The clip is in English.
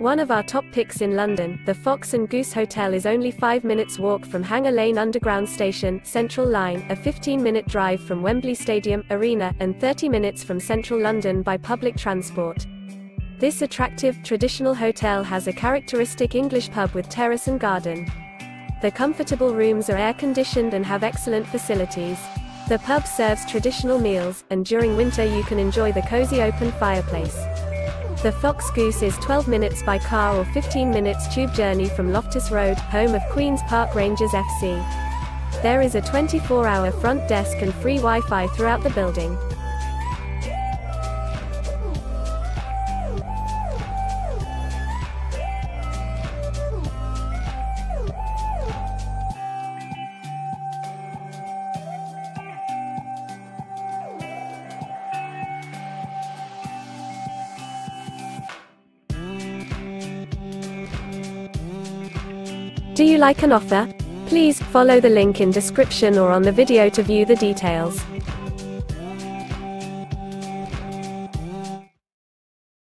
One of our top picks in London, the Fox and Goose Hotel is only 5 minutes walk from Hanger Lane Underground Station, Central Line, a 15-minute drive from Wembley Stadium, Arena, and 30 minutes from central London by public transport. This attractive, traditional hotel has a characteristic English pub with terrace and garden. The comfortable rooms are air-conditioned and have excellent facilities. The pub serves traditional meals, and during winter you can enjoy the cozy open fireplace. The Fox Goose is 12 minutes by car or 15 minutes tube journey from Loftus Road, home of Queen's Park Rangers FC. There is a 24-hour front desk and free Wi-Fi throughout the building. Do you like an offer? Please follow the link in description or on the video to view the details.